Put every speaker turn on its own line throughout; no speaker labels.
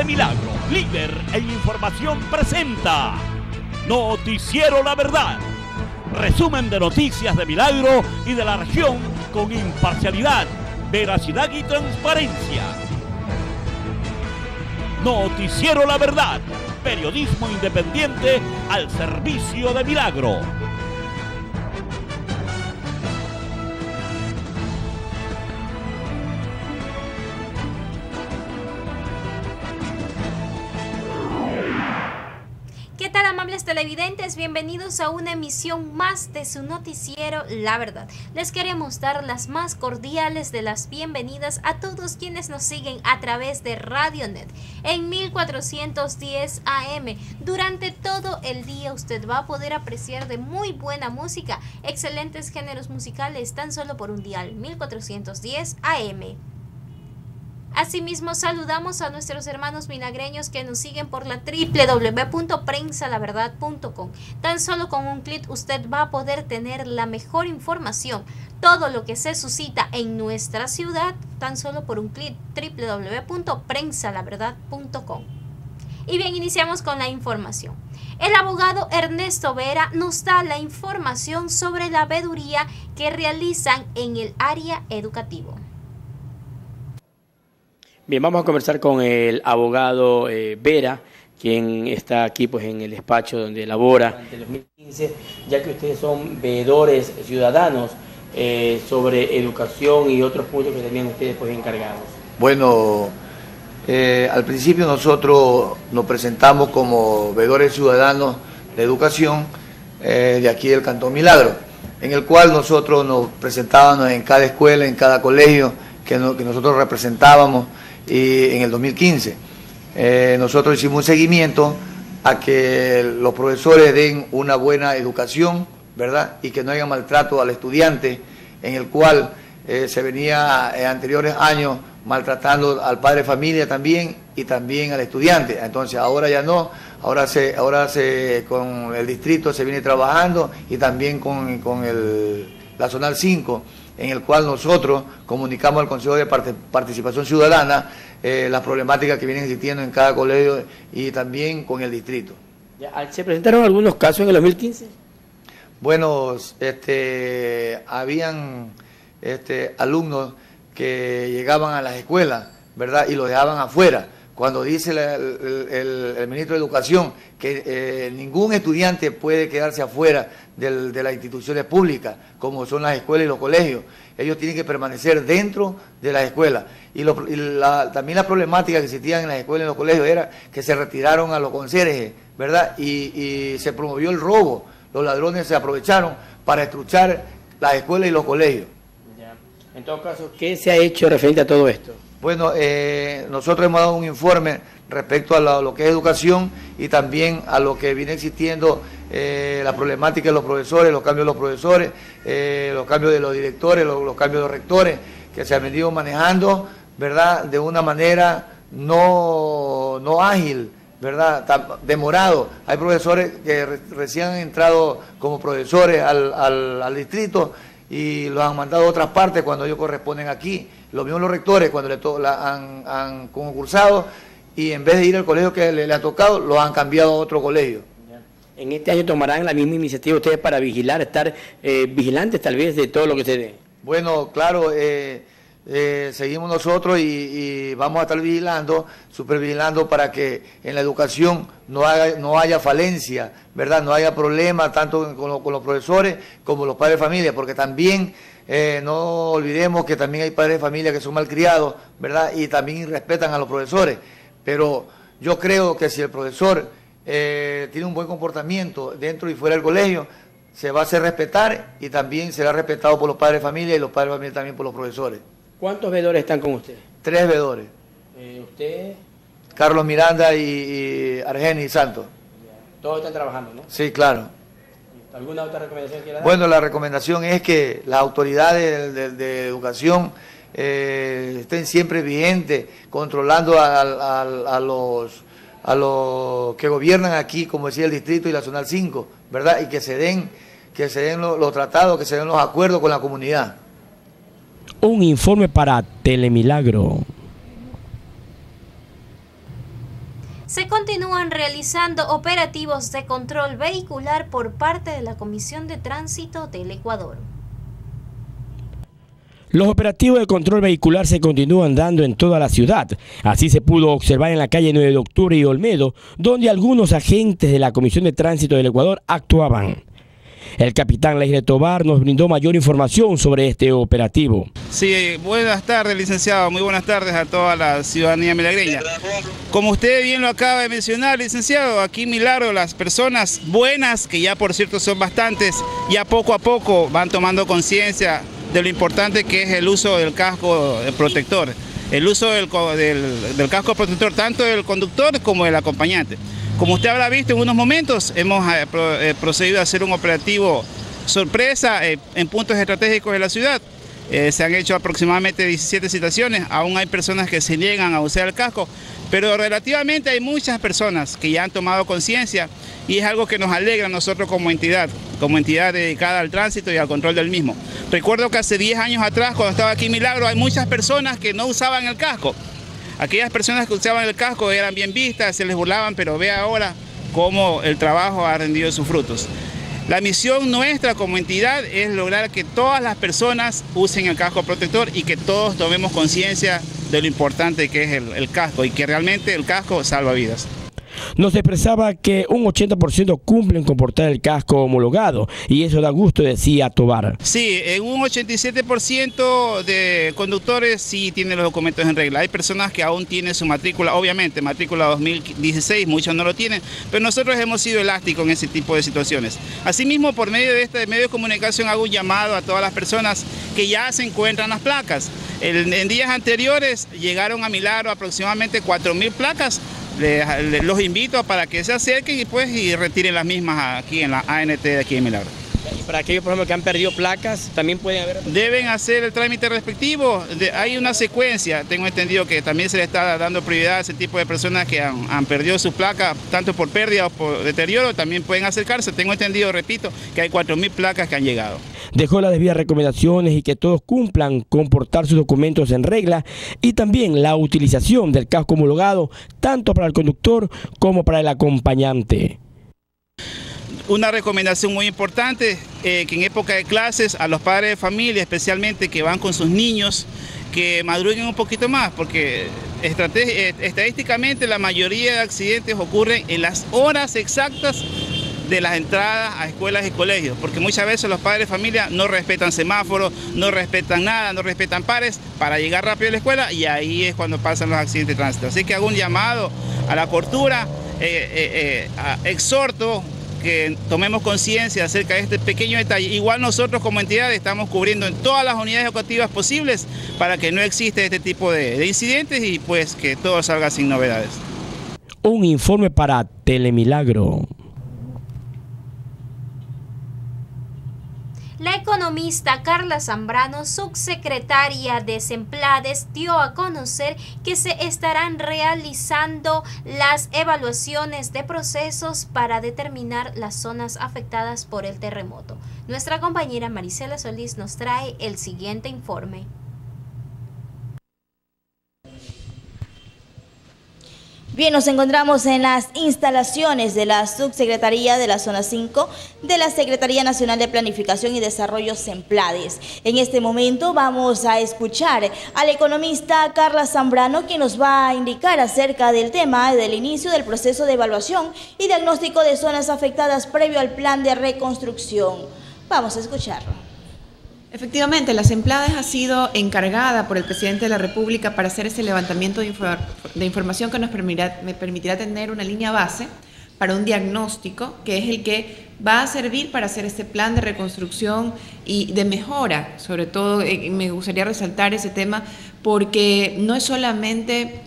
Telemilagro, líder en información, presenta Noticiero La Verdad. Resumen de noticias de Milagro y de la región con imparcialidad, veracidad y transparencia. Noticiero La Verdad, periodismo independiente al servicio de Milagro.
Bienvenidos a una emisión más de su noticiero La Verdad. Les queremos dar las más cordiales de las bienvenidas a todos quienes nos siguen a través de RadioNet en 1410 AM. Durante todo el día usted va a poder apreciar de muy buena música, excelentes géneros musicales tan solo por un dial 1410 AM. Asimismo, saludamos a nuestros hermanos vinagreños que nos siguen por la www.prensalaverdad.com. Tan solo con un clic usted va a poder tener la mejor información, todo lo que se suscita en nuestra ciudad, tan solo por un clic www.prensalaverdad.com. Y bien, iniciamos con la información. El abogado Ernesto Vera nos da la información sobre la veeduría que realizan en el área educativo.
Bien, vamos a conversar con el abogado eh, Vera, quien está aquí pues en el despacho donde labora durante el 2015, ya que ustedes son veedores ciudadanos eh, sobre educación y otros puntos que tenían ustedes pues encargados.
Bueno, eh, al principio nosotros nos presentamos como veedores ciudadanos de educación de aquí del Cantón Milagro, en el cual nosotros nos presentábamos en cada escuela, en cada colegio que, que nosotros representábamos y en el 2015. Eh, nosotros hicimos un seguimiento a que los profesores den una buena educación, ¿verdad? Y que no haya maltrato al estudiante, en el cual eh, se venía en anteriores años maltratando al padre de familia también y también al estudiante. Entonces ahora ya no, ahora se, ahora se con el distrito se viene trabajando y también con, con el, la zonal 5 en el cual nosotros comunicamos al Consejo de Participación Ciudadana eh, las problemáticas que vienen existiendo en cada colegio y también con el distrito.
¿Se presentaron algunos casos en el 2015?
Bueno, este, habían este, alumnos que llegaban a las escuelas, ¿verdad? Y los dejaban afuera cuando dice el, ministro de Educación que eh, ningún estudiante puede quedarse afuera de las instituciones públicas, como son las escuelas y los colegios. Ellos tienen que permanecer dentro de las escuelas. Y, también la problemática que existía en las escuelas y los colegios era que se retiraron a los conserjes, ¿verdad? Y, se promovió el robo. Los ladrones se aprovecharon para estruchar las escuelas y los colegios.
En todo caso, ¿qué se ha hecho referente a todo esto?
Bueno, eh, nosotros hemos dado un informe respecto a lo, que es educación y también a lo que viene existiendo eh, la problemática de los profesores, los cambios de los profesores, eh, los cambios de los directores, los, cambios de los rectores, que se han venido manejando, ¿verdad?, de una manera no, no ágil, ¿verdad?, demorado. Hay profesores que recién han entrado como profesores al, al distrito y los han mandado a otras partes cuando ellos corresponden aquí lo mismo los rectores cuando le han, concursado y en vez de ir al colegio que le, ha tocado, lo han cambiado a otro colegio.
En este año tomarán la misma iniciativa ustedes para vigilar, estar eh, vigilantes tal vez de todo lo que se dé.
Bueno, claro, eh, eh, seguimos nosotros y, vamos a estar vigilando, supervigilando para que en la educación no, haya falencia, ¿verdad? No haya problemas tanto con, con los profesores como los padres de familia, porque también eh, no olvidemos que también hay padres de familia que son malcriados, ¿verdad? Y también respetan a los profesores. Pero yo creo que si el profesor eh, tiene un buen comportamiento dentro y fuera del colegio, se va a hacer respetar y también será respetado por los padres de familia y los padres de familia también por los profesores.
¿Cuántos vedores están con usted?
Tres vedores.
Eh, ¿Usted?
Carlos Miranda y, y Argeni Santos.
Todos están trabajando, ¿no?
Sí, claro.
¿Alguna otra recomendación que dar?
Bueno, la recomendación es que las autoridades de, educación eh, estén siempre vigentes, controlando a, los a los que gobiernan aquí, como decía el distrito y la zonal 5, ¿verdad? Y que se den, que se den los, tratados, que se den los acuerdos con la comunidad.
Un informe para Telemilagro.
se continúan realizando operativos de control vehicular por parte de la Comisión de Tránsito del Ecuador.
Los operativos de control vehicular se continúan dando en toda la ciudad. Así se pudo observar en la calle 9 de octubre y Olmedo, donde algunos agentes de la Comisión de Tránsito del Ecuador actuaban. El capitán Leire Tobar nos brindó mayor información sobre este operativo.
Sí, buenas tardes, licenciado. Muy buenas tardes a toda la ciudadanía milagreña. Como usted bien lo acaba de mencionar, licenciado, aquí Milagro, las personas buenas, que ya por cierto son bastantes, ya poco a poco van tomando conciencia de lo importante que es el uso del casco protector, el uso del, casco protector tanto del conductor como del acompañante. Como usted habrá visto en unos momentos, hemos eh, eh, procedido a hacer un operativo sorpresa eh, en puntos estratégicos de la ciudad. se han hecho aproximadamente 17 citaciones, aún hay personas que se niegan a usar el casco, pero relativamente hay muchas personas que ya han tomado conciencia y es algo que nos alegra a nosotros como entidad, como entidad dedicada al tránsito y al control del mismo. Recuerdo que hace 10 años atrás, cuando estaba aquí Milagro, hay muchas personas que no usaban el casco. Aquellas personas que usaban el casco eran bien vistas, se les burlaban, pero ve ahora cómo el trabajo ha rendido sus frutos. La misión nuestra como entidad es lograr que todas las personas usen el casco protector y que todos tomemos conciencia de lo importante que es el, el casco y que realmente el casco salva vidas
nos expresaba que un 80% cumplen con portar el casco homologado y eso da gusto, decía Tobar.
Sí, en un 87% de conductores sí tienen los documentos en regla. Hay personas que aún tienen su matrícula, obviamente, matrícula 2016, muchos no lo tienen, pero nosotros hemos sido elásticos en ese tipo de situaciones. Asimismo, por medio de este medio de comunicación hago un llamado a todas las personas que ya se encuentran las placas. En, días anteriores llegaron a Milagro aproximadamente 4.000 placas los invito para que se acerquen y pues y retiren las mismas aquí en la ANT de aquí en Milagro.
Y para aquellos, por ejemplo, que han perdido placas, también pueden haber...
Deben hacer el trámite respectivo. hay una secuencia, tengo entendido que también se le está dando prioridad a ese tipo de personas que han, perdido sus placas, tanto por pérdida o por deterioro, también pueden acercarse. Tengo entendido, repito, que hay 4.000 placas que han llegado.
Dejó las debidas recomendaciones y que todos cumplan con portar sus documentos en regla y también la utilización del casco homologado, tanto para el conductor como para el acompañante.
Una recomendación muy importante, eh, que en época de clases a los padres de familia, especialmente que van con sus niños, que madruguen un poquito más, porque eh, estadísticamente la mayoría de accidentes ocurren en las horas exactas de las entradas a escuelas y colegios, porque muchas veces los padres de familia no respetan semáforos, no respetan nada, no respetan pares para llegar rápido a la escuela y ahí es cuando pasan los accidentes de tránsito. Así que hago un llamado a la cortura, eh, exhorto que tomemos conciencia acerca de este pequeño detalle. Igual nosotros como entidad estamos cubriendo en todas las unidades educativas posibles para que no exista este tipo de, de incidentes y pues que todo salga sin novedades.
Un informe para Telemilagro.
La economista Carla Zambrano, subsecretaria de Semplades, dio a conocer que se estarán realizando las evaluaciones de procesos para determinar las zonas afectadas por el terremoto. Nuestra compañera Marisela Solís nos trae el siguiente informe.
Bien, nos encontramos en las instalaciones de la Subsecretaría de la Zona 5 de la Secretaría Nacional de Planificación y Desarrollo Semplades. En este momento vamos a escuchar al economista Carla Zambrano, quien nos va a indicar acerca del tema del inicio del proceso de evaluación y diagnóstico de zonas afectadas previo al plan de reconstrucción. Vamos a escucharlo.
Efectivamente, la SEMPLADES ha sido encargada por el presidente de la República para hacer ese levantamiento de, información que nos permitirá, me permitirá tener una línea base para un diagnóstico que es el que va a servir para hacer este plan de reconstrucción y de mejora. Sobre todo, eh, me gustaría resaltar ese tema porque no es solamente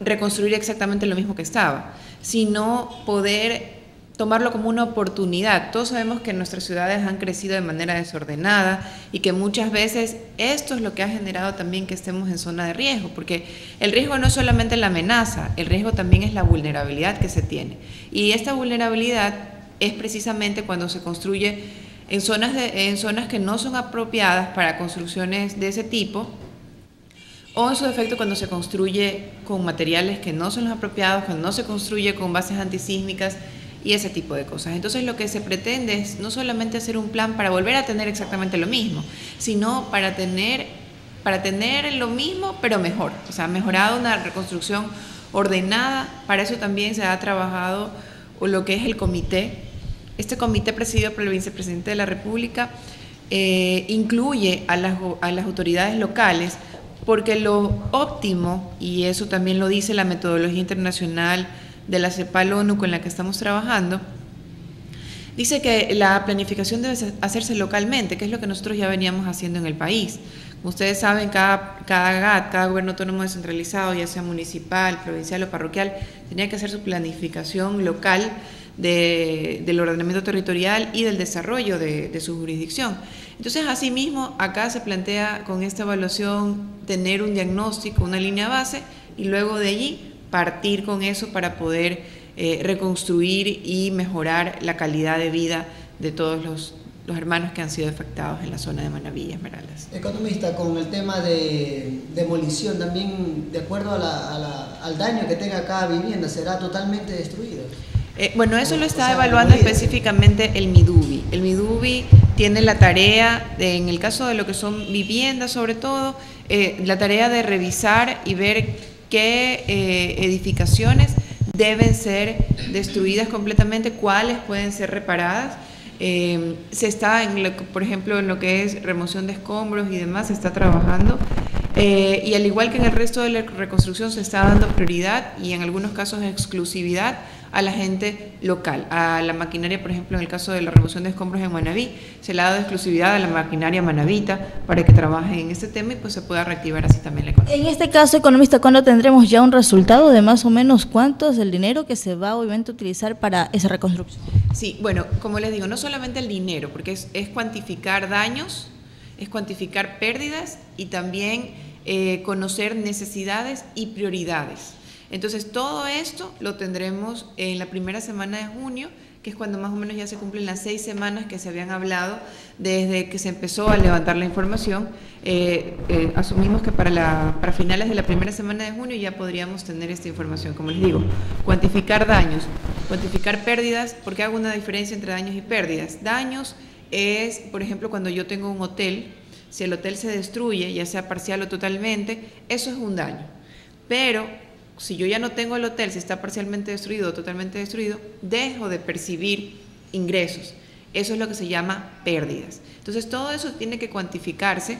reconstruir exactamente lo mismo que estaba, sino poder tomarlo como una oportunidad. Todos sabemos que nuestras ciudades han crecido de manera desordenada y que muchas veces esto es lo que ha generado también que estemos en zona de riesgo, porque el riesgo no es solamente la amenaza, el riesgo también es la vulnerabilidad que se tiene. Y esta vulnerabilidad es precisamente cuando se construye en zonas, en zonas que no son apropiadas para construcciones de ese tipo o en su defecto cuando se construye con materiales que no son los apropiados, cuando no se construye con bases antisísmicas y ese tipo de cosas. Entonces lo que se pretende es no solamente hacer un plan para volver a tener exactamente lo mismo, sino para tener, para tener lo mismo pero mejor, o sea, mejorado una reconstrucción ordenada. Para eso también se ha trabajado lo que es el comité. Este comité presidido por el vicepresidente de la República eh, incluye a las, a las autoridades locales porque lo óptimo, y eso también lo dice la metodología internacional de la CEPAL ONU con la que estamos trabajando, dice que la planificación debe hacerse localmente, que es lo que nosotros ya veníamos haciendo en el país. Como ustedes saben, cada, cada GAT, cada gobierno autónomo descentralizado, ya sea municipal, provincial o parroquial, tenía que hacer su planificación local del ordenamiento territorial y del desarrollo de, su jurisdicción. Entonces, asimismo, acá se plantea con esta evaluación tener un diagnóstico, una línea base, y luego de allí partir con eso para poder eh, reconstruir y mejorar la calidad de vida de todos los, hermanos que han sido afectados en la zona de Manaví Esmeraldas.
Economista, con el tema de demolición, también de acuerdo al daño que tenga cada vivienda, será totalmente destruida.
Eh, bueno, eso lo está evaluando específicamente el MIDUBI. El MIDUBI tiene la tarea, en el caso de lo que son viviendas sobre todo, eh, la tarea de revisar y ver qué eh, edificaciones deben ser destruidas completamente, cuáles pueden ser reparadas. se está, por ejemplo, en lo que es remoción de escombros y demás, se está trabajando. y al igual que en el resto de la reconstrucción, se está dando prioridad y en algunos casos exclusividad a la gente local, a la maquinaria, por ejemplo, en el caso de la remoción de escombros en Manaví, se le ha dado exclusividad a la maquinaria manavita para que trabaje en este tema y pues se pueda reactivar así también la economía.
En este caso, economista, ¿cuándo tendremos ya un resultado de más o menos cuánto es el dinero que se va obviamente a utilizar para esa reconstrucción?
Sí, bueno, como les digo, no solamente el dinero, porque es, cuantificar daños, es cuantificar pérdidas y también eh, conocer necesidades y prioridades. Entonces, todo esto lo tendremos en la primera semana de junio, que es cuando más o menos ya se cumplen las seis semanas que se habían hablado desde que se empezó a levantar la información. Eh, eh, asumimos que para, finales de la primera semana de junio ya podríamos tener esta información. Como les digo, cuantificar daños, cuantificar pérdidas, porque hago una diferencia entre daños y pérdidas. Daños es, por ejemplo, cuando yo tengo un hotel, si el hotel se destruye, ya sea parcial o totalmente, eso es un daño. Pero si yo ya no tengo el hotel, si está parcialmente destruido o totalmente destruido, dejo de percibir ingresos. Eso es lo que se llama pérdidas. Entonces todo eso tiene que cuantificarse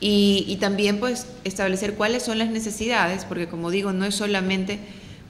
y, también pues establecer cuáles son las necesidades, porque como digo, no es solamente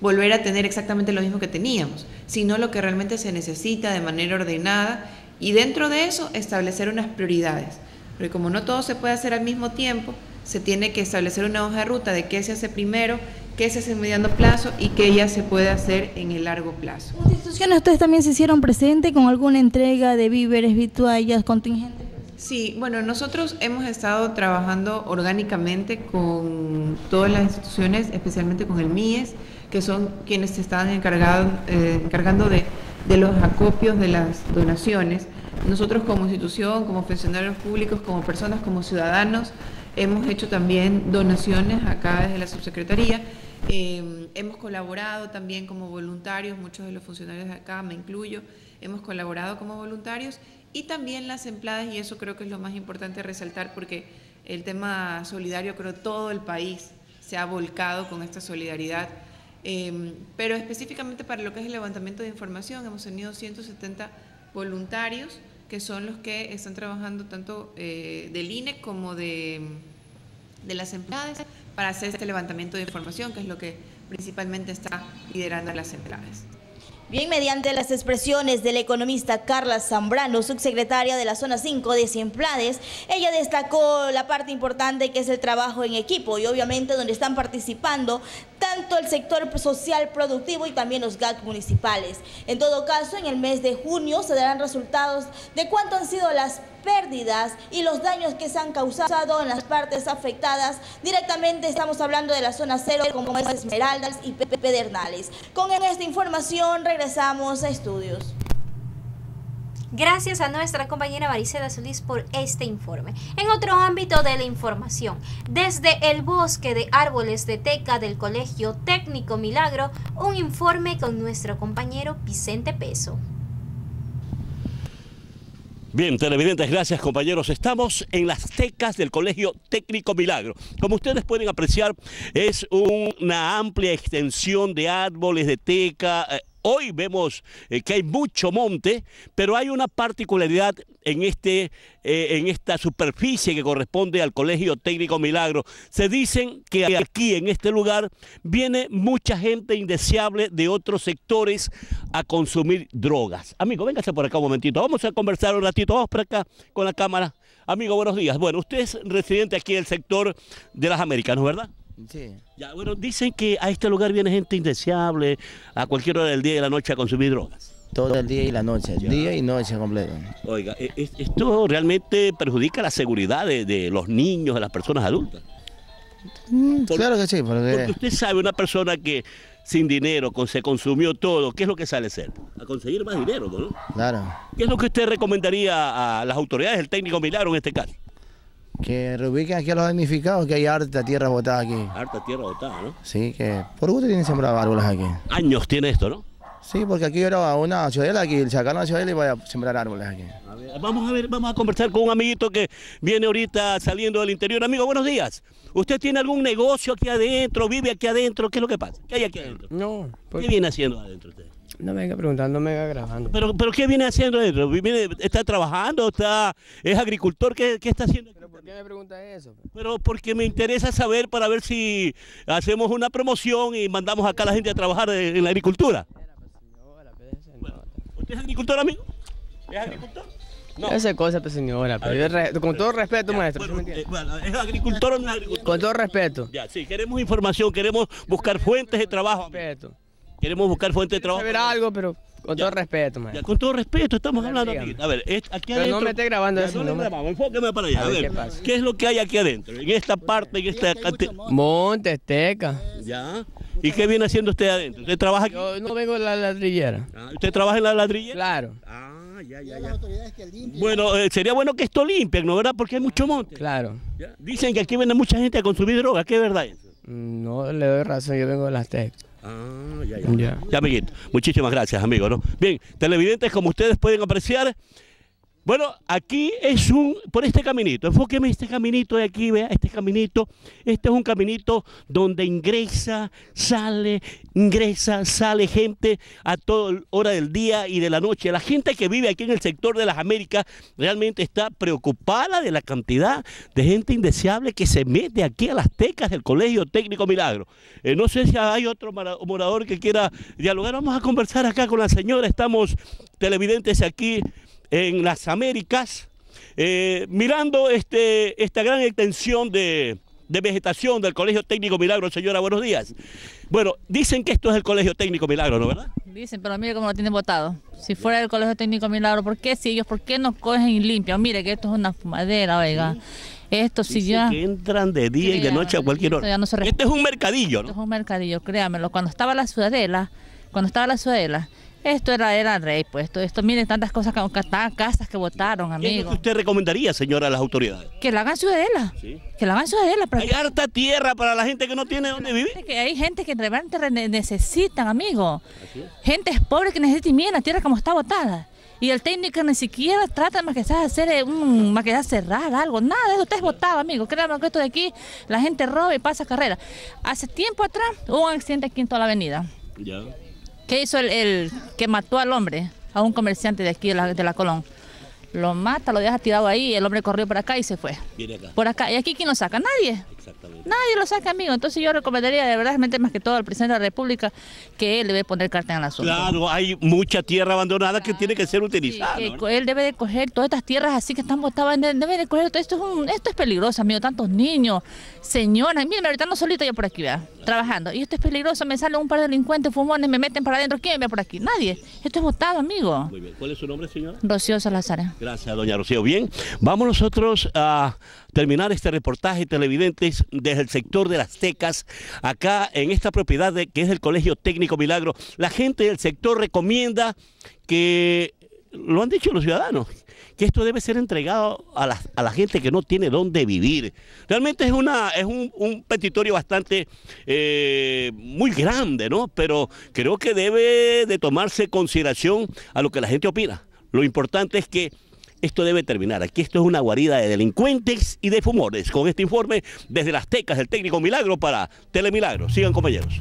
volver a tener exactamente lo mismo que teníamos, sino lo que realmente se necesita de manera ordenada y dentro de eso establecer unas prioridades. Porque como no todo se puede hacer al mismo tiempo, se tiene que establecer una hoja de ruta de qué se hace primero, qué se hace en mediano plazo y qué ya se puede hacer en el largo plazo.
¿Las instituciones ustedes también se hicieron presente con alguna entrega de víveres, vituallas, contingentes?
Sí, bueno, nosotros hemos estado trabajando orgánicamente con todas las instituciones, especialmente con el MIES, que son quienes se están encargado, eh, encargando de, de los acopios de las donaciones. Nosotros como institución, como funcionarios públicos, como personas, como ciudadanos, hemos hecho también donaciones acá desde la subsecretaría. Em, hemos colaborado también como voluntarios, muchos de los funcionarios de acá, me incluyo, hemos colaborado como voluntarios. Y también las empleadas, y eso creo que es lo más importante resaltar porque el tema solidario, creo todo el país se ha volcado con esta solidaridad. Em, pero específicamente para lo que es el levantamiento de información, hemos tenido 170 voluntarios que son los que están trabajando tanto eh, del INE como de, de las empleadas para hacer este levantamiento de información, que es lo que principalmente está liderando las entradas.
Bien, mediante las expresiones de la economista Carla Zambrano, subsecretaria de la zona 5 de Cienplades, ella destacó la parte importante que es el trabajo en equipo y obviamente donde están participando tanto el sector social productivo y también los GAC municipales. En todo caso, en el mes de junio se darán resultados de cuánto han sido las pérdidas y los daños que se han causado en las partes afectadas. Directamente estamos hablando de la zona cero como es Esmeraldas y Pedernales. Con esta información regresamos a estudios.
Gracias a nuestra compañera Maricela Solís por este informe. En otro ámbito de la información, desde el bosque de árboles de Teca del Colegio Técnico Milagro, un informe con nuestro compañero Vicente Peso.
Bien, televidentes, gracias compañeros. Estamos en las tecas del Colegio Técnico Milagro. Como ustedes pueden apreciar, es una amplia extensión de árboles de teca. Hoy vemos eh, que hay mucho monte, pero hay una particularidad en, este, eh, en esta superficie que corresponde al Colegio Técnico Milagro. Se dicen que aquí, en este lugar, viene mucha gente indeseable de otros sectores a consumir drogas. Amigo, véngase por acá un momentito. Vamos a conversar un ratito. Vamos por acá con la cámara. Amigo, buenos días. Bueno, usted es residente aquí del sector de las Americanas, ¿verdad?
Sí.
Ya, bueno, dicen que a este lugar viene gente indeseable a cualquier hora del día y de la noche a consumir drogas.
Todo el día y la noche, día y noche completo.
Oiga, e, esto realmente perjudica la seguridad de, los niños, de las personas adultas.
Mm, claro que sí, porque...
usted sabe, una persona que sin dinero, con, se consumió todo, ¿qué es lo que sale a hacer? A conseguir más dinero, ¿no?
Claro.
¿Qué es lo que usted recomendaría a las autoridades, el técnico Milagro en este caso?
Que reubiquen aquí a los damnificados, que hay harta tierra botada aquí.
Harta tierra botada, ¿no?
Sí, que por gusto tienen sembrado árboles aquí.
Años tiene esto, ¿no?
Sí, porque aquí era una ciudadela, aquí sacaron la ciudadela y voy a sembrar árboles aquí.
vamos a ver, vamos a conversar con un amiguito que viene ahorita saliendo del interior. Amigo, buenos días. ¿Usted tiene algún negocio aquí adentro? ¿Vive aquí adentro? ¿Qué es lo que pasa? ¿Qué hay aquí adentro?
No.
¿Qué viene haciendo adentro usted?
No me venga preguntando, no me venga grabando.
¿Pero, pero qué viene haciendo adentro? ¿Está trabajando? Está, ¿Es agricultor? ¿Qué, qué está haciendo?
¿Pero por qué me pregunta eso?
Pero porque me interesa saber para ver si hacemos una promoción y mandamos acá a la gente a trabajar en la agricultura. ¿Usted es agricultor, amigo? ¿Es agricultor?
No. Esa cosa, pues, señora. Pero con todo respeto, maestro.
Eh, ¿Es agricultor o no es agricultor?
Con todo respeto.
Ya, sí, queremos información, queremos buscar fuentes de trabajo.
Respeto.
Queremos buscar fuentes de trabajo.
Saber algo, pero con todo respeto.
Ya, con todo respeto, estamos hablando aquí. A ver, aquí
adentro. no me esté grabando
ya,
eso.
No, no grabamos, enfóqueme para allá. A, ver, ¿qué, pasa? ¿qué, es lo que hay aquí adentro? En esta parte, en esta.
Montes, teca.
Ya. ¿Y qué viene haciendo usted adentro? ¿Usted trabaja aquí?
Yo no vengo de la ladrillera.
Ah, ¿Usted trabaja en la ladrillera?
Claro.
Ah, ya, ya, ya. Bueno, eh, sería bueno que esto limpien, ¿no verdad? Porque hay mucho monte.
Claro.
Dicen que aquí viene mucha gente a consumir droga. ¿Qué es verdad eso?
No le doy razón, yo vengo de las tecas.
Ah, ya, ya. Ya, amiguito. Muchísimas gracias, amigo, ¿no? Bien, televidentes, como ustedes pueden apreciar, bueno, aquí es un, por este caminito, enfóqueme este caminito de aquí, vea, este caminito, este es un caminito donde ingresa, sale, ingresa, sale gente a toda hora del día y de la noche. La gente que vive aquí en el sector de las Américas realmente está preocupada de la cantidad de gente indeseable que se mete aquí a las tecas del Colegio Técnico Milagro. Eh, no sé si hay otro morador que quiera dialogar, vamos a conversar acá con la señora, estamos televidentes aquí en las Américas, eh, mirando este, esta gran extensión de, vegetación del Colegio Técnico Milagro. Señora, buenos días. Bueno, dicen que esto es el Colegio Técnico Milagro, ¿no verdad?
Dicen, pero mire cómo lo tienen votado. Si fuera el Colegio Técnico Milagro, ¿por qué si ellos, por qué no cogen y limpian? Mire que esto es una fumadera, oiga. Esto sí ya...
Que entran de día y de noche a cualquier hora. este es un mercadillo, ¿no?
Esto es un mercadillo, créamelo. Cuando estaba la ciudadela, cuando estaba la ciudadela, esto era, era rey, pues. Esto, esto, miren, tantas cosas, que, casas que votaron, amigos. ¿Qué es lo
que usted recomendaría, señora, a las autoridades?
Que la hagan ciudadela. ¿Sí? Que la hagan ciudadela.
Hay harta tierra para la gente que no tiene dónde vivir.
Que hay gente que realmente necesitan, amigos. Gente pobre que necesita y la tierra como está botada. Y el técnico ni siquiera trata más que de hacer eh, un, más que de cerrar algo, nada de eso, usted es votado, amigo. Créanme que esto de aquí, la gente roba y pasa carrera. Hace tiempo atrás hubo un accidente aquí en toda la avenida. Ya. ¿Qué hizo el, que mató al hombre? A un comerciante de aquí, de la, de la Colón. Lo mata, lo deja tirado ahí, el hombre corrió por acá y se fue. Por acá. ¿Y aquí quién lo saca? Nadie. Nadie lo saca, amigo. Entonces yo recomendaría de verdad, más que todo al presidente de la República, que él debe poner carta en el asunto.
Claro, hay mucha tierra abandonada que tiene que ser utilizada.
Él debe de coger todas estas tierras así que están botadas, debe de coger todo esto. Es un, esto es peligroso, amigo. Tantos niños, señoras. Miren, ahorita no solito yo por aquí, vea, trabajando. Y esto es peligroso. Me salen un par de delincuentes, fumones, me meten para adentro. ¿Quién ve por aquí? Nadie. Esto es botado, amigo.
Muy bien. ¿Cuál es su nombre, señora?
Rocío Salazar.
Gracias, doña Rocío. Bien, vamos nosotros a terminar este reportaje televidentes desde el sector de las Tecas, acá en esta propiedad de, que es el Colegio Técnico Milagro. La gente del sector recomienda que lo han dicho los ciudadanos, que esto debe ser entregado a la, a la gente que no tiene dónde vivir. Realmente es, una, es un, un petitorio bastante eh, muy grande, ¿no? Pero creo que debe de tomarse consideración a lo que la gente opina. Lo importante es que esto debe terminar. Aquí esto es una guarida de delincuentes y de fumores. Con este informe desde las tecas del técnico Milagro para Telemilagro. Sigan compañeros.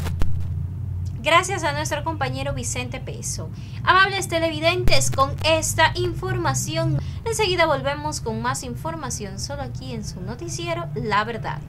Gracias a nuestro compañero Vicente Peso. Amables televidentes, con esta información, enseguida volvemos con más información, solo aquí en su noticiero La Verdad.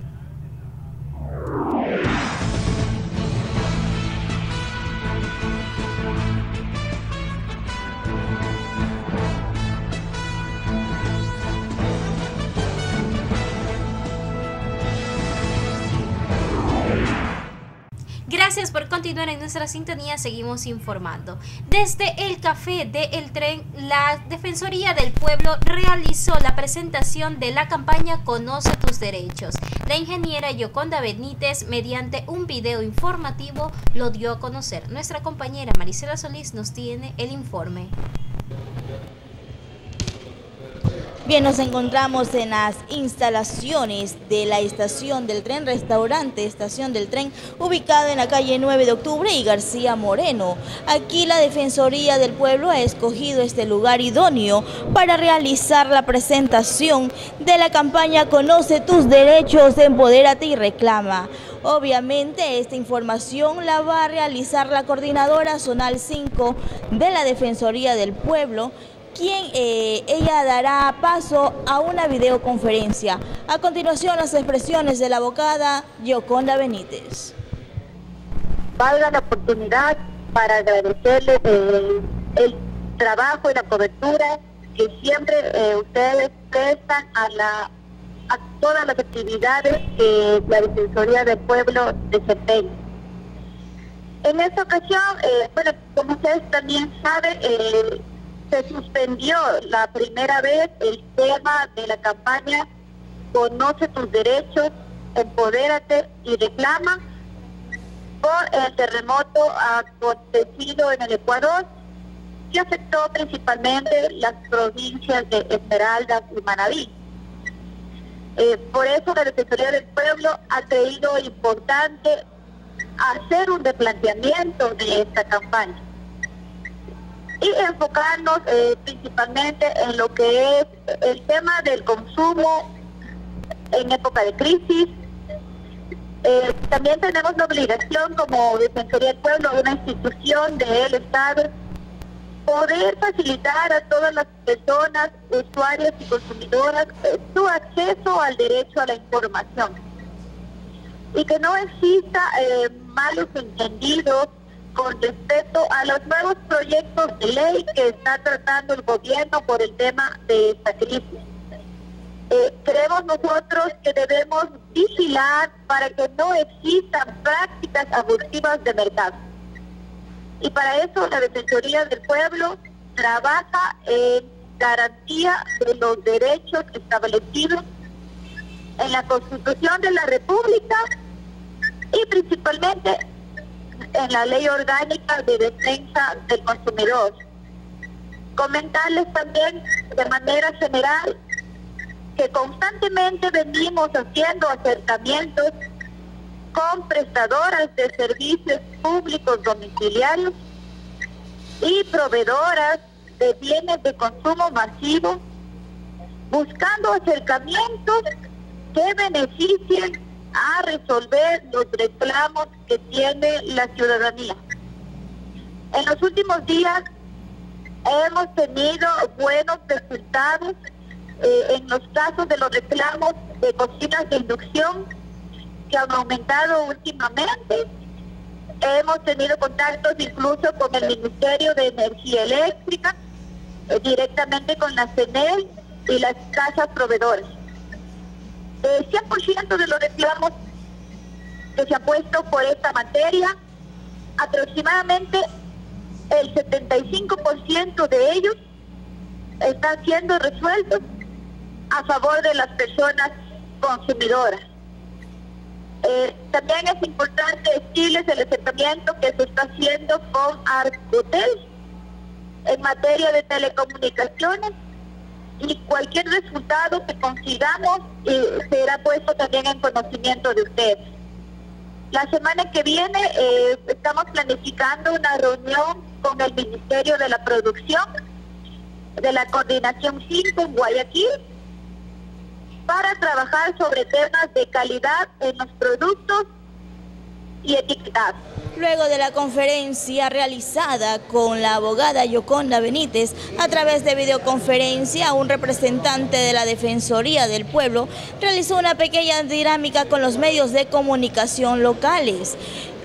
Gracias por continuar en nuestra sintonía, seguimos informando. Desde el café de El Tren, la Defensoría del Pueblo realizó la presentación de la campaña Conoce tus derechos. La ingeniera Yoconda Benítez, mediante un video informativo, lo dio a conocer. Nuestra compañera Marisela Solís nos tiene el informe.
Bien, nos encontramos en las instalaciones de la estación del tren, restaurante estación del tren, ubicada en la calle 9 de octubre y García Moreno. Aquí la Defensoría del Pueblo ha escogido este lugar idóneo para realizar la presentación de la campaña Conoce tus derechos, empodérate y reclama. Obviamente esta información la va a realizar la coordinadora zonal 5 de la Defensoría del Pueblo quien eh, ella dará paso a una videoconferencia. A continuación, las expresiones de la abogada Yoconda Benítez.
Valga la oportunidad para agradecerles eh, el trabajo y la cobertura que siempre eh, ustedes prestan a, la, a todas las actividades que la Defensoría del Pueblo desempeña. En esta ocasión, bueno, como ustedes también saben, se suspendió la primera vez el tema de la campaña Conoce tus derechos, empodérate y reclama por el terremoto acontecido en el Ecuador que afectó principalmente las provincias de Esmeraldas y Manabí. Eh, por eso la Defensoría del Pueblo ha creído importante hacer un replanteamiento de esta campaña y enfocarnos eh, principalmente en lo que es el tema del consumo en época de crisis. Eh, también tenemos la obligación como Defensoría del Pueblo, una institución del Estado, poder facilitar a todas las personas, usuarias y consumidoras, eh, su acceso al derecho a la información. Y que no exista malos entendidos con respecto a los nuevos proyectos de ley que está tratando el gobierno por el tema de esta crisis. Eh, creemos nosotros que debemos vigilar para que no existan prácticas abusivas de mercado. Y para eso la Defensoría del Pueblo trabaja en garantía de los derechos establecidos en la Constitución de la República y principalmente en la Ley Orgánica de Defensa del Consumidor. Comentarles también de manera general que constantemente venimos haciendo acercamientos con prestadoras de servicios públicos domiciliarios y proveedoras de bienes de consumo masivo, buscando acercamientos que beneficien a resolver los reclamos que tiene la ciudadanía. En los últimos días hemos tenido buenos resultados eh, en los casos de los reclamos de cocinas de inducción que han aumentado últimamente. Hemos tenido contactos incluso con el Ministerio de Energía Eléctrica, eh, directamente con la CENEL y las casas proveedoras. El 100% de los reclamos que se han puesto por esta materia, aproximadamente el 75% de ellos están siendo resueltos a favor de las personas consumidoras. Eh, también es importante decirles el acercamiento que se está haciendo con Arcotel, en materia de telecomunicaciones y cualquier resultado que consigamos eh, será puesto también en conocimiento de ustedes. La semana que viene eh, estamos planificando una reunión con el Ministerio de la Producción de la Coordinación 5 en Guayaquil para trabajar sobre temas de calidad en los productos y.
Luego de la conferencia realizada con la abogada Yoconda Benítez a través de videoconferencia, un representante de la Defensoría del Pueblo realizó una pequeña dinámica con los medios de comunicación locales.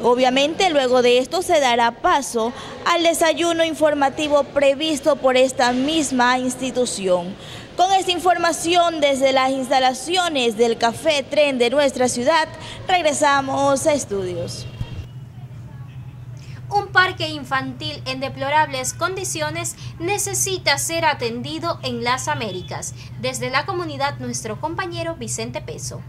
Obviamente luego de esto se dará paso al desayuno informativo previsto por esta misma institución. Con esta información desde las instalaciones del Café Tren de nuestra ciudad, regresamos a estudios.
Un parque infantil en deplorables condiciones necesita ser atendido en las Américas. Desde la comunidad, nuestro compañero Vicente Peso.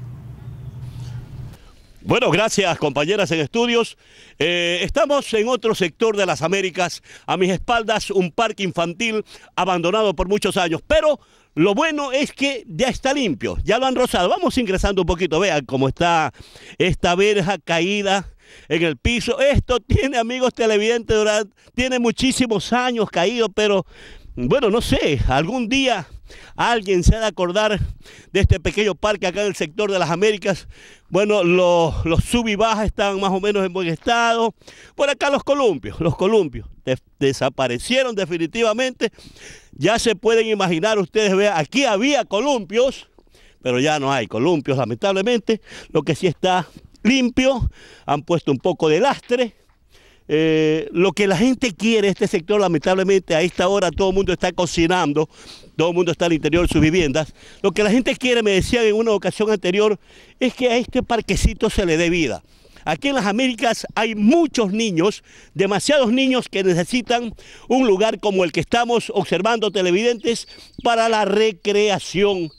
Bueno, gracias compañeras en estudios. Eh, estamos en otro sector de las Américas. A mis espaldas un parque infantil abandonado por muchos años, pero lo bueno es que ya está limpio, ya lo han rozado. Vamos ingresando un poquito, vean cómo está esta verja caída en el piso. Esto tiene, amigos televidentes, tiene muchísimos años caído, pero bueno, no sé, algún día alguien se ha de acordar de este pequeño parque acá en el sector de las Américas. Bueno, los, sub y bajas están más o menos en buen estado. Por acá los columpios, los columpios desaparecieron definitivamente. Ya se pueden imaginar ustedes, vean, aquí había columpios, pero ya no hay columpios lamentablemente. Lo que sí está limpio, han puesto un poco de lastre. Eh, lo que la gente quiere, este sector lamentablemente a esta hora todo el mundo está cocinando, todo el mundo está al interior de sus viviendas. Lo que la gente quiere, me decían en una ocasión anterior, es que a este parquecito se le dé vida. Aquí en las Américas hay muchos niños, demasiados niños que necesitan un lugar como el que estamos observando televidentes para la recreación.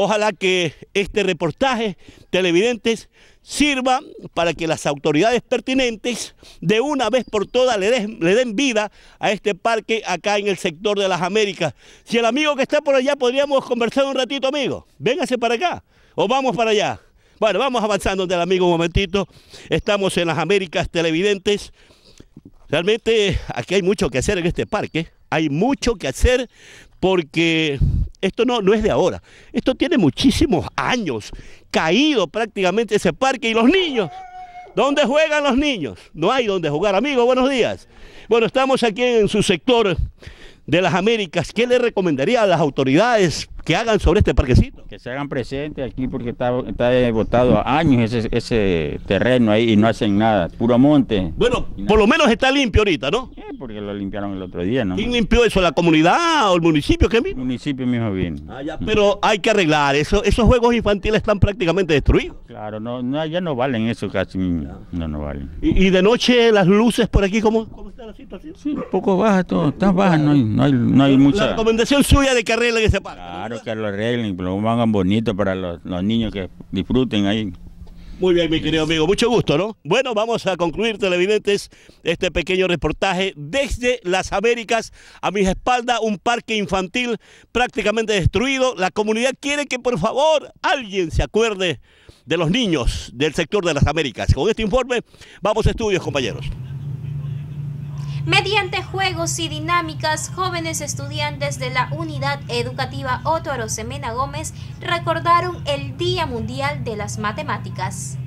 Ojalá que este reportaje, televidentes, sirva para que las autoridades pertinentes de una vez por todas le, den vida a este parque acá en el sector de las Américas. Si el amigo que está por allá podríamos conversar un ratito, amigo, véngase para acá o vamos para allá. Bueno, vamos avanzando del amigo un momentito. Estamos en las Américas televidentes. Realmente aquí hay mucho que hacer en este parque. Hay mucho que hacer porque esto no, no es de ahora. Esto tiene muchísimos años. Caído prácticamente ese parque y los niños. ¿Dónde juegan los niños? No hay donde jugar. Amigo, buenos días. Bueno, estamos aquí en su sector de las Américas. ¿Qué le recomendaría a las autoridades que hagan sobre este parquecito?
Que se hagan presentes aquí porque está, está botado años ese, ese terreno ahí y no hacen nada, puro monte.
Bueno, por lo menos está limpio ahorita, ¿no?
Porque lo limpiaron el otro día, ¿no?
¿Quién limpió eso? ¿La comunidad o el municipio? ¿Qué
El municipio mismo vino.
Ah, ya, pero hay que arreglar, eso, esos juegos infantiles están prácticamente destruidos.
Claro, no, no, ya no valen eso casi, no, no valen.
¿Y, y de noche las luces por aquí, cómo, cómo está la situación?
Sí, un poco baja todo, está baja, no hay, no hay, no hay mucha...
La recomendación suya de que arreglen ese parque.
Claro, que lo arreglen, que lo hagan bonito para los, los niños que disfruten ahí.
Muy bien, mi querido amigo, mucho gusto, ¿no? Bueno, vamos a concluir, televidentes, este pequeño reportaje desde las Américas. A mis espaldas, un parque infantil prácticamente destruido. La comunidad quiere que, por favor, alguien se acuerde de los niños del sector de las Américas. Con este informe, vamos a estudios, compañeros.
Mediante juegos y dinámicas, jóvenes estudiantes de la Unidad Educativa Otto Arosemena Gómez recordaron el Día Mundial de las Matemáticas.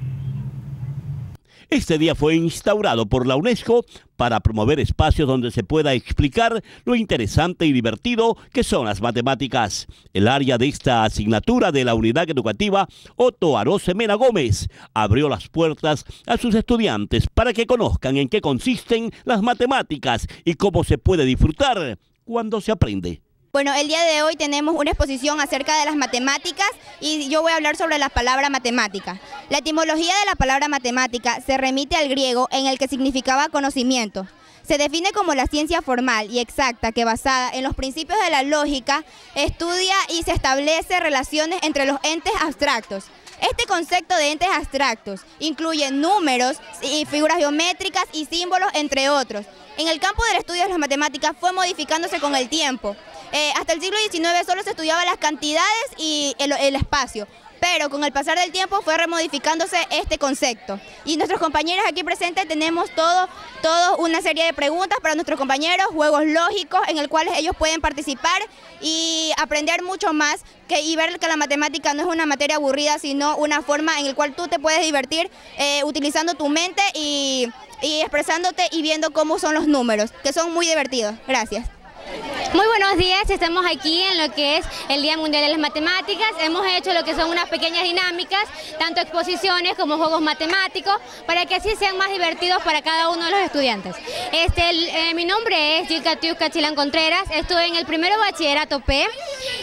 Este día fue instaurado por la UNESCO para promover espacios donde se pueda explicar lo interesante y divertido que son las matemáticas. El área de esta asignatura de la unidad educativa Otto Arose Mena Gómez abrió las puertas a sus estudiantes para que conozcan en qué consisten las matemáticas y cómo se puede disfrutar cuando se aprende.
Bueno, el día de hoy tenemos una exposición acerca de las matemáticas y yo voy a hablar sobre la palabra matemática. La etimología de la palabra matemática se remite al griego en el que significaba conocimiento. Se define como la ciencia formal y exacta que basada en los principios de la lógica estudia y se establece relaciones entre los entes abstractos. Este concepto de entes abstractos incluye números y figuras geométricas y símbolos, entre otros, en el campo del estudio de las matemáticas fue modificándose con el tiempo. Eh, hasta el siglo XIX solo se estudiaban las cantidades y el espacio pero con el pasar del tiempo fue remodificándose este concepto. Y nuestros compañeros aquí presentes tenemos todo, todo una serie de preguntas para nuestros compañeros, juegos lógicos en el cuales ellos pueden participar y aprender mucho más que, y ver que la matemática no es una materia aburrida, sino una forma en la cual tú te puedes divertir eh, utilizando tu mente y, y expresándote y viendo cómo son los números, que son muy divertidos. Gracias.
Muy buenos días, estamos aquí en lo que es el Día Mundial de las Matemáticas. Hemos hecho lo que son unas pequeñas dinámicas, tanto exposiciones como juegos matemáticos, para que así sean más divertidos para cada uno de los estudiantes. Este, eh, mi nombre es Gilka Tiusca Chilán Contreras, estuve en el primero bachillerato P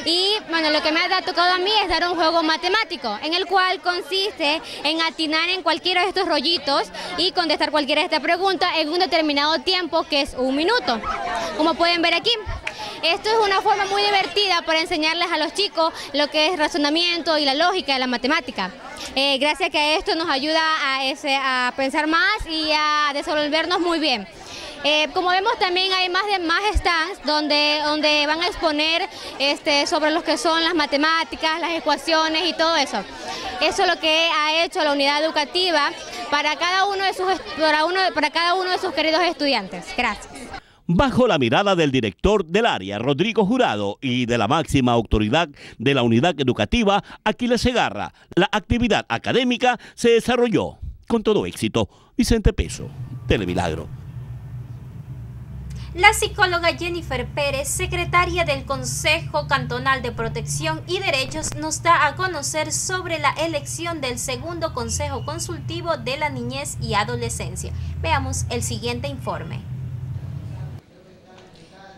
y bueno, lo que me ha tocado a mí es dar un juego matemático, en el cual consiste en atinar en cualquiera de estos rollitos y contestar cualquiera de estas preguntas en un determinado tiempo que es un minuto. Como pueden ver aquí, esto es una forma muy divertida para enseñarles a los chicos lo que es razonamiento y la lógica de la matemática. Eh, gracias que esto nos ayuda a, pensar más y a desenvolvernos muy bien. Eh, como vemos también hay más de más stands donde, donde van a exponer este, sobre lo que son las matemáticas, las ecuaciones y todo eso. Eso es lo que ha hecho la unidad educativa para cada uno de sus, para uno, para cada uno de sus queridos estudiantes. Gracias.
Bajo la mirada del director del área, Rodrigo Jurado, y de la máxima autoridad de la unidad educativa, Aquiles Segarra, la actividad académica se desarrolló con todo éxito. Vicente Peso, Telemilagro.
La psicóloga Jennifer Pérez, secretaria del Consejo Cantonal de Protección y Derechos, nos da a conocer sobre la elección del segundo Consejo Consultivo de la Niñez y Adolescencia. Veamos el siguiente informe.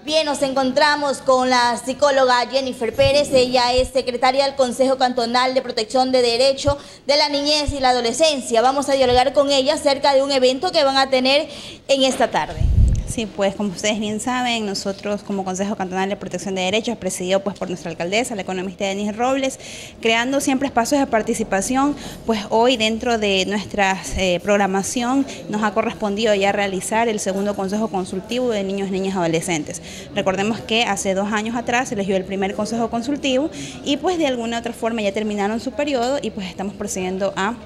Bien, nos encontramos con la psicóloga Jennifer Pérez. Ella es secretaria del Consejo Cantonal de Protección de Derecho de la Niñez y la Adolescencia. Vamos a dialogar con ella acerca de un evento que van a tener en esta tarde.
Sí, pues como ustedes bien saben, nosotros como Consejo Cantonal de Protección de Derechos, presidido pues por nuestra alcaldesa, la economista Denise Robles, creando siempre espacios de participación, pues hoy dentro de nuestra eh, programación nos ha correspondido ya realizar el segundo Consejo Consultivo de Niños, Niñas y Adolescentes. Recordemos que hace dos años atrás se eligió el primer Consejo Consultivo y pues de alguna otra forma ya terminaron su periodo y pues estamos procediendo a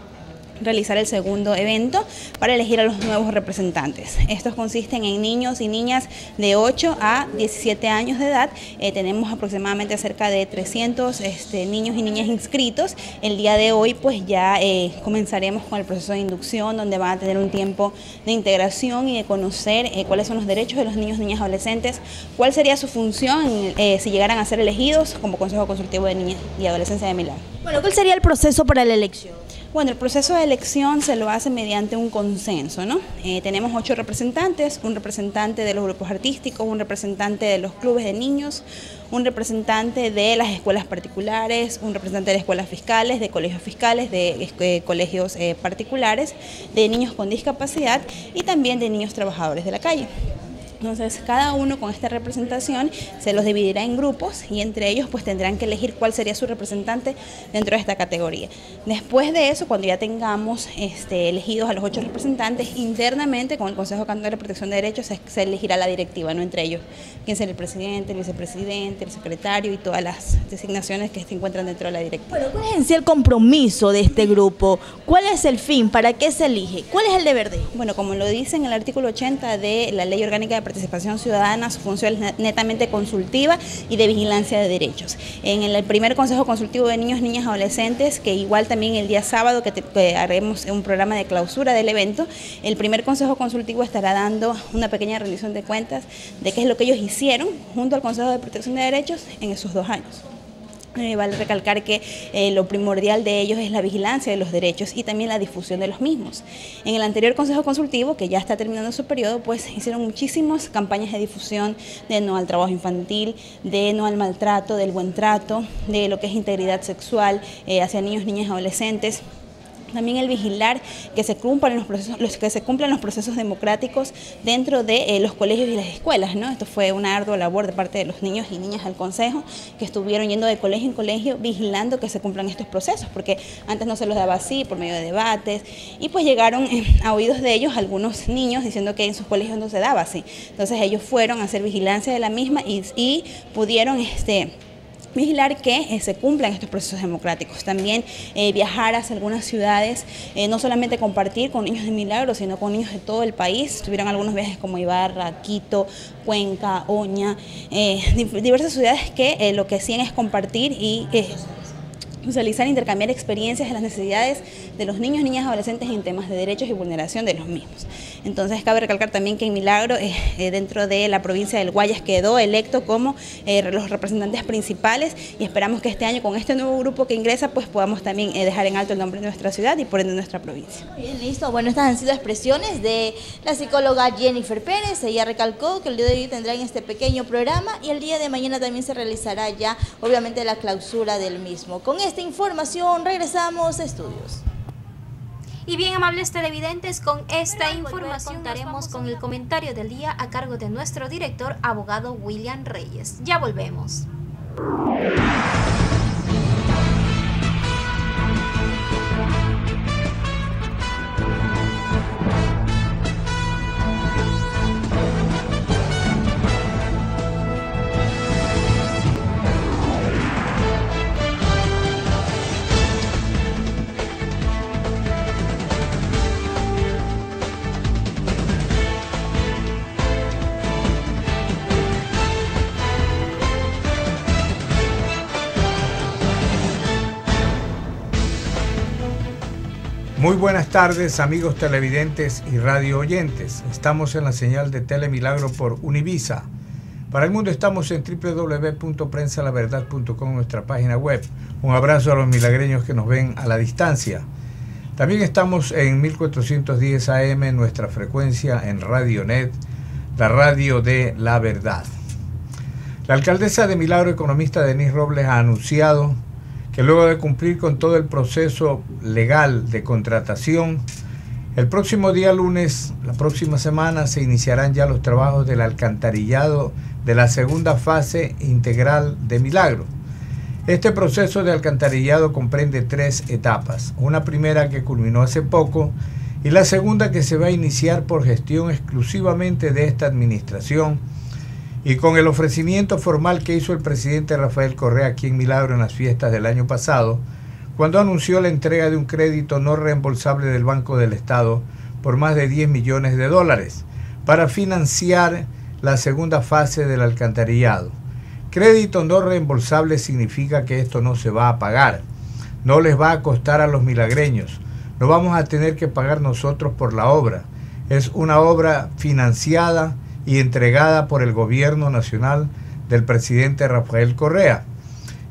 realizar el segundo evento para elegir a los nuevos representantes. Estos consisten en niños y niñas de 8 a 17 años de edad. Eh, tenemos aproximadamente cerca de 300 este, niños y niñas inscritos. El día de hoy pues ya eh, comenzaremos con el proceso de inducción donde van a tener un tiempo de integración y de conocer eh, cuáles son los derechos de los niños, niñas adolescentes, cuál sería su función si llegaran a ser elegidos como Consejo Consultivo de Niñas y Adolescencia de Milán.
Bueno, ¿cuál sería el proceso para la elección?
Bueno, el proceso de elección se lo hace mediante un consenso, ¿no? Eh, tenemos ocho representantes, un representante de los grupos artísticos, un representante de los clubes de niños, un representante de las escuelas particulares, un representante de escuelas fiscales, de colegios fiscales, de eh, colegios eh, particulares, de niños con discapacidad y también de niños trabajadores de la calle. Entonces, cada uno con esta representación se los dividirá en grupos y entre ellos pues tendrán que elegir cuál sería su representante dentro de esta categoría. Después de eso, cuando ya tengamos este, elegidos a los ocho representantes, internamente con el Consejo Cantonal de Protección de Derechos se, elegirá la directiva, no entre ellos, quién será el presidente, el vicepresidente, el secretario y todas las designaciones que se encuentran dentro de la directiva.
Bueno, ¿cuál es el compromiso de este grupo? ¿Cuál es el fin? ¿Para qué se elige? ¿Cuál es el deber de?
Bueno, como lo dice en el artículo 80 de la Ley Orgánica de participación ciudadana, su función es netamente consultiva y de vigilancia de derechos. En el primer Consejo Consultivo de Niños, Niñas Adolescentes, que igual también el día sábado que, haremos un programa de clausura del evento, el primer Consejo Consultivo estará dando una pequeña rendición de cuentas de qué es lo que ellos hicieron junto al Consejo de Protección de Derechos en esos dos años. Eh, vale recalcar que eh, lo primordial de ellos es la vigilancia de los derechos y también la difusión de los mismos. En el anterior Consejo Consultivo, que ya está terminando su periodo, pues hicieron muchísimas campañas de difusión de no al trabajo infantil, de no al maltrato, del buen trato, de lo que es integridad sexual eh, hacia niños, niñas y adolescentes también el vigilar que se cumplan los procesos, los, que se cumplan los procesos democráticos dentro de eh, los colegios y las escuelas. ¿no? Esto fue una ardua labor de parte de los niños y niñas al Consejo, que estuvieron yendo de colegio en colegio vigilando que se cumplan estos procesos, porque antes no se los daba así, por medio de debates, y pues llegaron eh, a oídos de ellos algunos niños diciendo que en sus colegios no se daba así. Entonces ellos fueron a hacer vigilancia de la misma y, y pudieron... este vigilar que eh, se cumplan estos procesos democráticos. También eh, viajar hacia algunas ciudades, eh, no solamente compartir con niños de Milagro, sino con niños de todo el país. Tuvieron algunos viajes como Ibarra, Quito, Cuenca, Oña, diversas ciudades que lo que hacían es compartir y socializar intercambiar experiencias de las necesidades de los niños, niñas, adolescentes en temas de derechos y vulneración de los mismos. Entonces cabe recalcar también que en Milagro, eh, eh, dentro de la provincia del Guayas, quedó electo como eh, los representantes principales y esperamos que este año con este nuevo grupo que ingresa pues podamos también dejar en alto el nombre de nuestra ciudad y por ende de nuestra provincia.
Bien, listo. Bueno, estas han sido expresiones de la psicóloga Jennifer Pérez. Ella recalcó que el día de hoy tendrán este pequeño programa y el día de mañana también se realizará ya obviamente la clausura del mismo. Con esta información regresamos a estudios.
Y bien, amables televidentes, con esta información contaremos con el comentario del día a cargo de nuestro director, abogado William Reyes. Ya volvemos.
Muy buenas tardes amigos televidentes y radio oyentes. Estamos en la señal de Telemilagro por Univisa. Para el mundo estamos en www.prensalaverdad.com, nuestra página web. Un abrazo a los milagreños que nos ven a la distancia. También estamos en 1410 AM, nuestra frecuencia en Radio Net, la radio de la verdad. La alcaldesa de Milagro, economista Denise Robles, ha anunciado que luego de cumplir con todo el proceso legal de contratación, el próximo día lunes, la próxima semana, se iniciarán ya los trabajos del alcantarillado de la segunda fase integral de Milagro. Este proceso de alcantarillado comprende tres etapas. Una primera que culminó hace poco y la segunda que se va a iniciar por gestión exclusivamente de esta administración y con el ofrecimiento formal que hizo el presidente Rafael Correa aquí en Milagro en las fiestas del año pasado, cuando anunció la entrega de un crédito no reembolsable del Banco del Estado por más de 10 millones de dólares para financiar la segunda fase del alcantarillado. Crédito no reembolsable significa que esto no se va a pagar, no les va a costar a los milagreños, no vamos a tener que pagar nosotros por la obra. Es una obra financiada y entregada por el gobierno nacional del presidente Rafael Correa.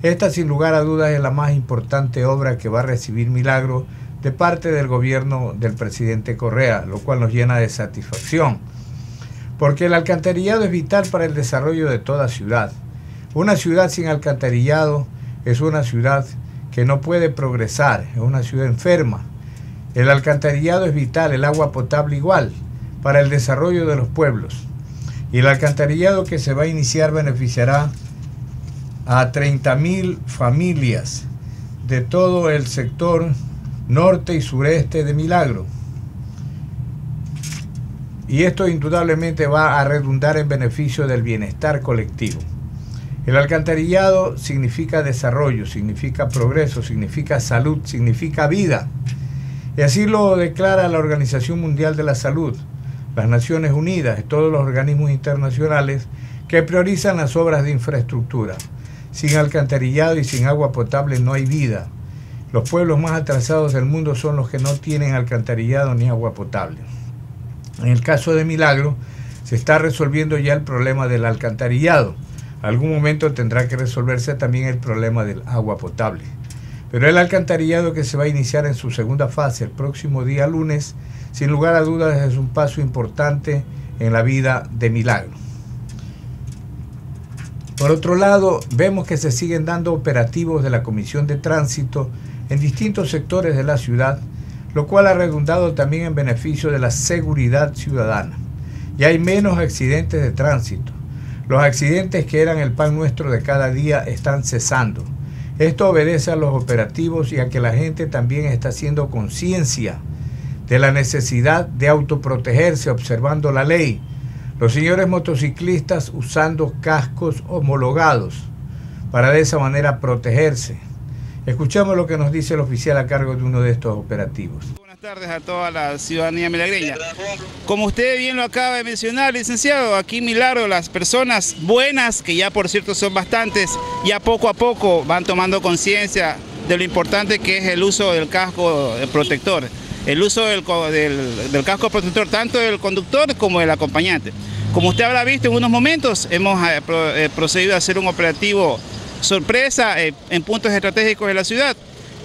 Esta sin lugar a dudas es la más importante obra que va a recibir Milagro de parte del gobierno del presidente Correa, lo cual nos llena de satisfacción, porque el alcantarillado es vital para el desarrollo de toda ciudad. Una ciudad sin alcantarillado es una ciudad que no puede progresar, es una ciudad enferma. El alcantarillado es vital, el agua potable igual, para el desarrollo de los pueblos. Y el alcantarillado que se va a iniciar beneficiará a 30.000 familias de todo el sector norte y sureste de Milagro. Y esto indudablemente va a redundar en beneficio del bienestar colectivo. El alcantarillado significa desarrollo, significa progreso, significa salud, significa vida. Y así lo declara la Organización Mundial de la Salud las Naciones Unidas y todos los organismos internacionales que priorizan las obras de infraestructura. Sin alcantarillado y sin agua potable no hay vida. Los pueblos más atrasados del mundo son los que no tienen alcantarillado ni agua potable. En el caso de Milagro, se está resolviendo ya el problema del alcantarillado. Algún momento tendrá que resolverse también el problema del agua potable. Pero el alcantarillado que se va a iniciar en su segunda fase el próximo día lunes sin lugar a dudas es un paso importante en la vida de Milagro. Por otro lado, vemos que se siguen dando operativos de la Comisión de Tránsito en distintos sectores de la ciudad lo cual ha redundado también en beneficio de la seguridad ciudadana. Y hay menos accidentes de tránsito. Los accidentes que eran el pan nuestro de cada día están cesando. Esto obedece a los operativos y a que la gente también está haciendo conciencia de la necesidad de autoprotegerse observando la ley. Los señores motociclistas usando cascos homologados para de esa manera protegerse. Escuchamos lo que nos dice el oficial a cargo de uno de estos operativos.
Buenas tardes a toda la ciudadanía milagreña. Como usted bien lo acaba de mencionar, licenciado, aquí Milagro, las personas buenas, que ya por cierto son bastantes, ya poco a poco van tomando conciencia de lo importante que es el uso del casco protector, el uso del, del casco protector tanto del conductor como del acompañante. Como usted habrá visto en unos momentos, hemos eh, eh, procedido a hacer un operativo sorpresa eh, en puntos estratégicos de la ciudad.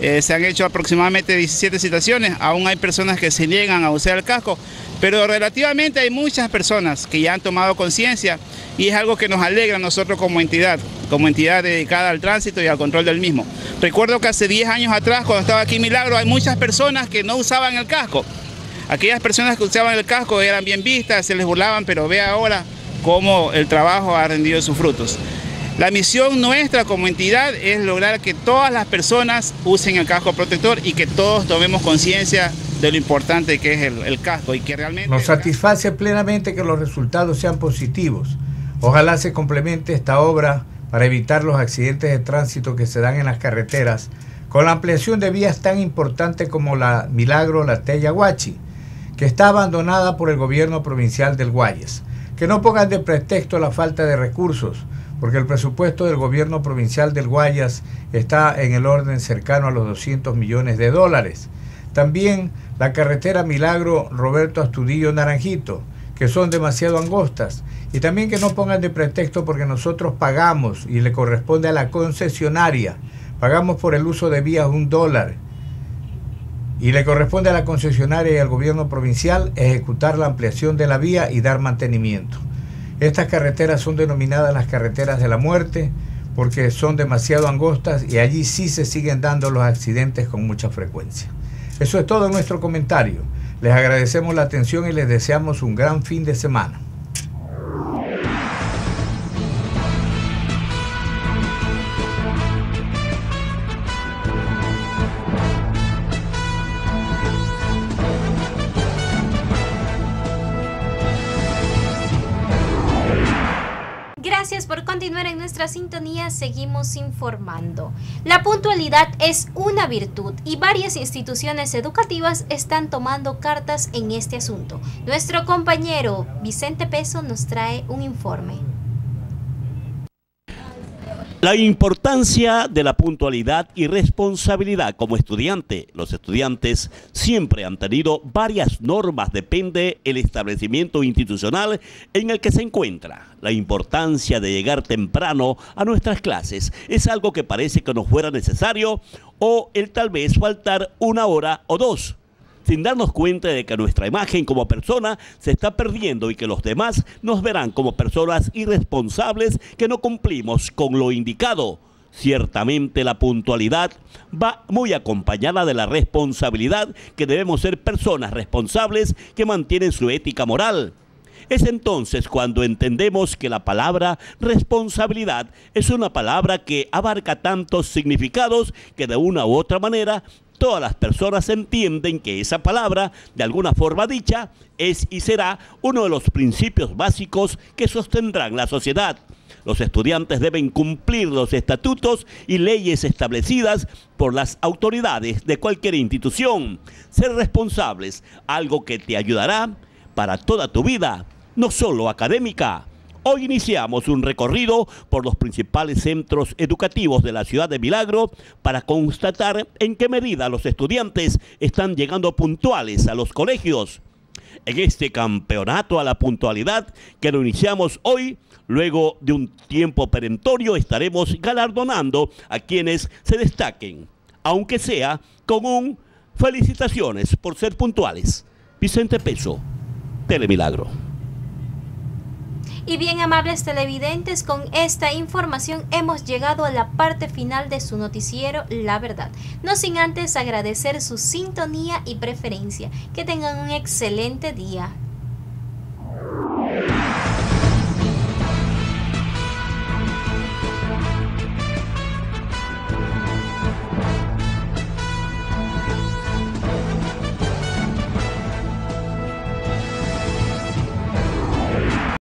Eh, se han hecho aproximadamente 17 citaciones, aún hay personas que se niegan a usar el casco, pero relativamente hay muchas personas que ya han tomado conciencia y es algo que nos alegra a nosotros como entidad, como entidad dedicada al tránsito y al control del mismo. Recuerdo que hace 10 años atrás, cuando estaba aquí Milagro, hay muchas personas que no usaban el casco. Aquellas personas que usaban el casco eran bien vistas, se les burlaban, pero ve ahora cómo el trabajo ha rendido sus frutos. La misión nuestra como entidad es lograr que todas las personas usen el casco protector y que todos tomemos conciencia de lo importante que es el, casco y que realmente...
Nos satisface plenamente que los resultados sean positivos. Ojalá se complemente esta obra para evitar los accidentes de tránsito que se dan en las carreteras con la ampliación de vías tan importantes como la Milagro La Teyaguachi, que está abandonada por el gobierno provincial del Guayas. Que no pongan de pretexto la falta de recursos, porque el presupuesto del gobierno provincial del Guayas está en el orden cercano a los 200 millones de dólares. También la carretera Milagro Roberto Astudillo Naranjito, que son demasiado angostas. Y también que no pongan de pretexto porque nosotros pagamos y le corresponde a la concesionaria. Pagamos por el uso de vías un dólar. Y le corresponde a la concesionaria y al gobierno provincial ejecutar la ampliación de la vía y dar mantenimiento. Estas carreteras son denominadas las carreteras de la muerte porque son demasiado angostas y allí sí se siguen dando los accidentes con mucha frecuencia. Eso es todo nuestro comentario. Les agradecemos la atención y les deseamos un gran fin de semana.
Sintonía, seguimos informando. La puntualidad es una virtud y varias instituciones educativas están tomando cartas en este asunto. Nuestro compañero Vicente Peso nos trae un informe.
La importancia de la puntualidad y responsabilidad como estudiante. Los estudiantes siempre han tenido varias normas, depende el establecimiento institucional en el que se encuentra. La importancia de llegar temprano a nuestras clases es algo que parece que no fuera necesario o el tal vez faltar una hora o dos sin darnos cuenta de que nuestra imagen como persona se está perdiendo y que los demás nos verán como personas irresponsables que no cumplimos con lo indicado. Ciertamente la puntualidad va muy acompañada de la responsabilidad que debemos ser personas responsables que mantienen su ética moral. Es entonces cuando entendemos que la palabra responsabilidad es una palabra que abarca tantos significados que de una u otra manera todas las personas entienden que esa palabra, de alguna forma dicha, es y será uno de los principios básicos que sostendrán la sociedad. Los estudiantes deben cumplir los estatutos y leyes establecidas por las autoridades de cualquier institución. Ser responsables, algo que te ayudará para toda tu vida, no solo académica. Hoy iniciamos un recorrido por los principales centros educativos de la ciudad de Milagro para constatar en qué medida los estudiantes están llegando puntuales a los colegios. En este campeonato a la puntualidad que lo iniciamos hoy, luego de un tiempo perentorio, estaremos galardonando a quienes se destaquen, aunque sea con un felicitaciones por ser puntuales. Vicente Peso, Telemilagro.
Y bien amables televidentes, con esta información hemos llegado a la parte final de su noticiero La Verdad. No sin antes agradecer su sintonía y preferencia. Que tengan un excelente día.